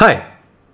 Hi!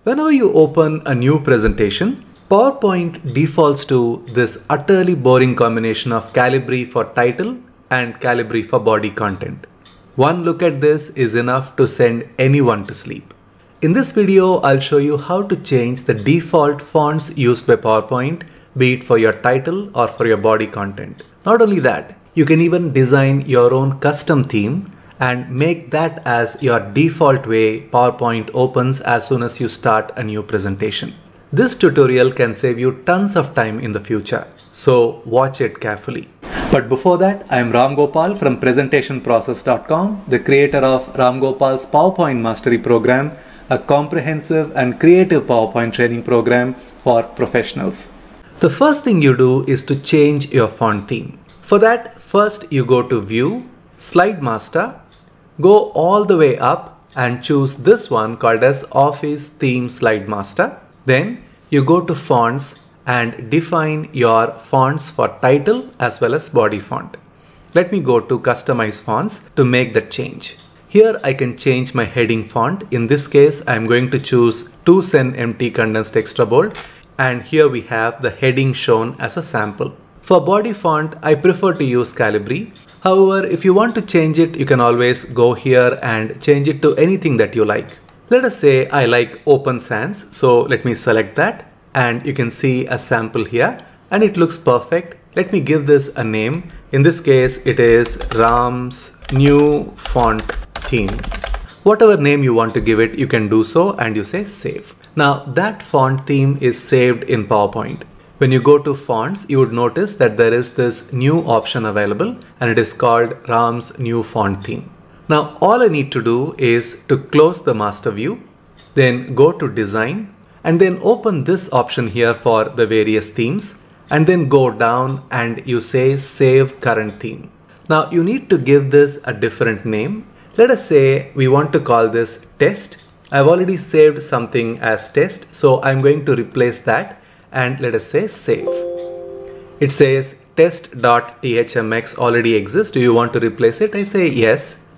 Whenever you open a new presentation, PowerPoint defaults to this utterly boring combination of Calibri for title and Calibri for body content. One look at this is enough to send anyone to sleep. In this video, I'll show you how to change the default fonts used by PowerPoint, be it for your title or for your body content. Not only that, you can even design your own custom theme and make that as your default way PowerPoint opens as soon as you start a new presentation. This tutorial can save you tons of time in the future, so watch it carefully. But before that, I am Ramgopal from presentationprocess.com, the creator of Ramgopal's PowerPoint Mastery Program, a comprehensive and creative PowerPoint training program for professionals. The first thing you do is to change your font theme. For that, first you go to View, Slide Master, go all the way up and choose this one called as Office Theme Slide Master. Then you go to Fonts and define your fonts for title as well as body font. Let me go to Customize Fonts to make that change. Here I can change my heading font. In this case, I'm going to choose Tw Cen MT condensed extra bold and here we have the heading shown as a sample. For body font, I prefer to use Calibri. However, if you want to change it, you can always go here and change it to anything that you like. Let us say I like Open Sans, so let me select that and you can see a sample here and it looks perfect. Let me give this a name. In this case, it is Ram's new font theme. Whatever name you want to give it, you can do so and you say save. Now that font theme is saved in PowerPoint. When you go to fonts, you would notice that there is this new option available and it is called Ram's new font theme. Now all I need to do is to close the master view, then go to design and then open this option here for the various themes and then go down and you say save current theme. Now you need to give this a different name. Let us say we want to call this test. I've already saved something as test so I'm going to replace that and let us say save. It says test.thmx already exists. Do you want to replace it? I say yes.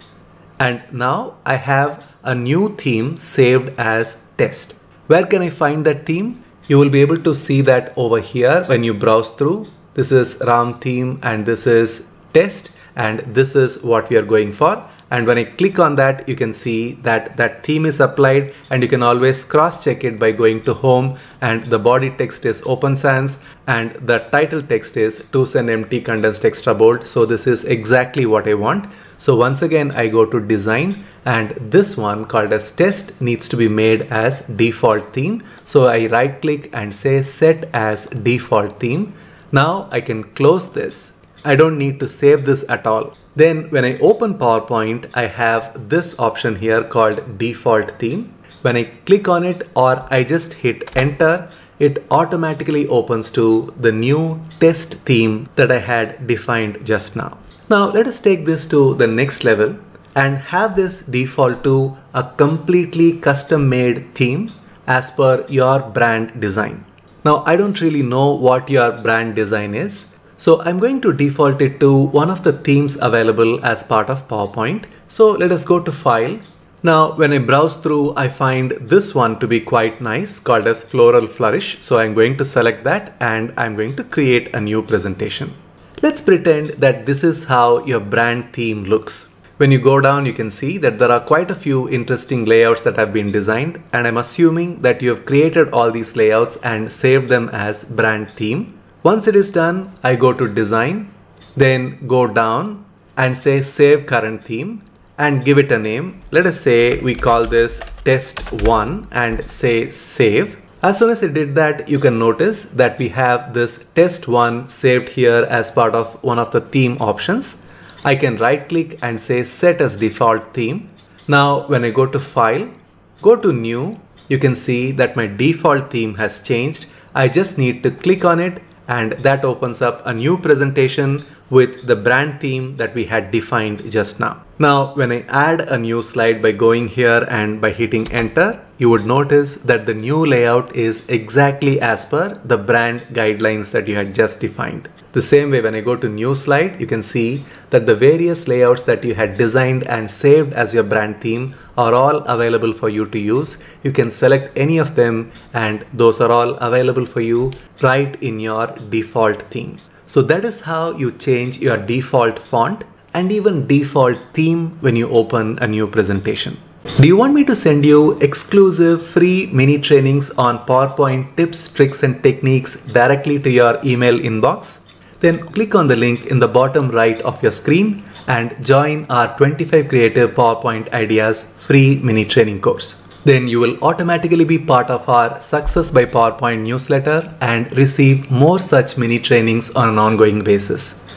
And now I have a new theme saved as test. Where can I find that theme? You will be able to see that over here when you browse through. This is RAM theme and this is test and this is what we are going for and when I click on that you can see that that theme is applied and you can always cross check it by going to home and the body text is open sans and the title text is Tw Cen MT condensed extra bold so this is exactly what I want. So once again I go to design and this one called as test needs to be made as default theme. So I right click and say set as default theme. Now I can close this I don't need to save this at all. Then when I open PowerPoint, I have this option here called default theme. When I click on it or I just hit enter, it automatically opens to the new test theme that I had defined just now. Now let us take this to the next level and have this default to a completely custom made theme as per your brand design. Now I don't really know what your brand design is, so I'm going to default it to one of the themes available as part of PowerPoint. So let us go to File. Now when I browse through, I find this one to be quite nice called as Floral Flourish. So I'm going to select that and I'm going to create a new presentation. Let's pretend that this is how your brand theme looks. When you go down, you can see that there are quite a few interesting layouts that have been designed and I'm assuming that you have created all these layouts and saved them as brand theme. Once it is done, I go to design, then go down and say save current theme and give it a name. Let us say we call this test one and say save. As soon as I did that, you can notice that we have this test one saved here as part of one of the theme options. I can right click and say set as default theme. Now when I go to file, go to new, you can see that my default theme has changed. I just need to click on it and that opens up a new presentation with the brand theme that we had defined just now. Now, when I add a new slide by going here and by hitting enter, you would notice that the new layout is exactly as per the brand guidelines that you had just defined. The same way when I go to new slide, you can see that the various layouts that you had designed and saved as your brand theme are all available for you to use. You can select any of them and those are all available for you right in your default theme. So that is how you change your default font and even default theme when you open a new presentation. Do you want me to send you exclusive free mini trainings on PowerPoint tips, tricks and techniques directly to your email inbox? Then click on the link in the bottom right of your screen and join our 25 creative PowerPoint ideas free mini training course. Then you will automatically be part of our Success by PowerPoint newsletter and receive more such mini trainings on an ongoing basis.